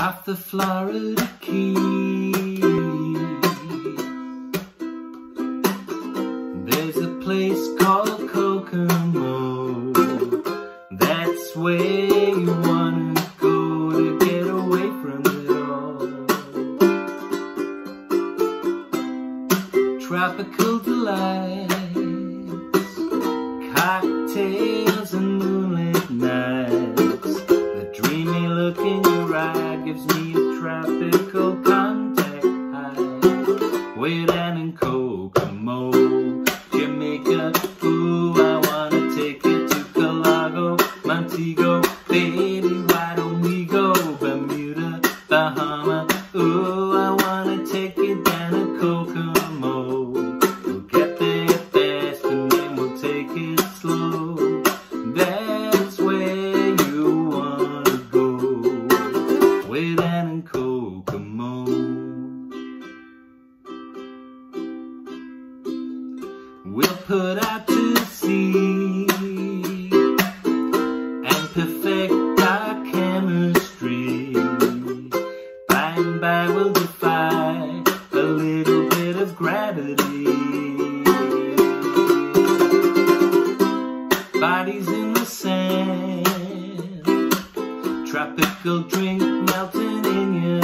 off the Florida Keys. There's a place called Kokomo. That's where you wanna go to get away from it all. Tropical delights, cocktails. Ooh, I wanna take you down to Kokomo. We'll get there fast and then we'll take it slow. That's where you wanna go. Kokomo. We'll put bodies in the sand. Tropical drink melting in your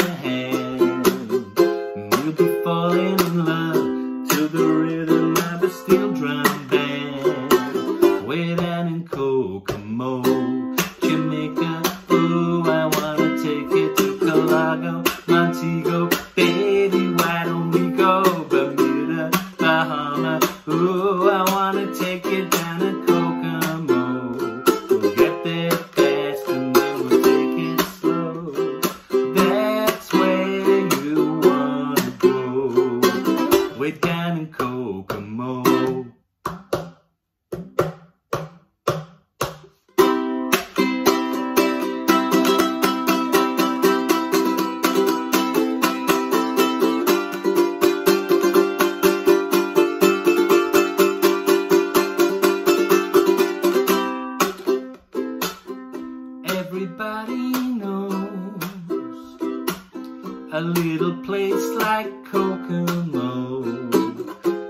a little place like Kokomo.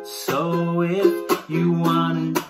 So if you wanted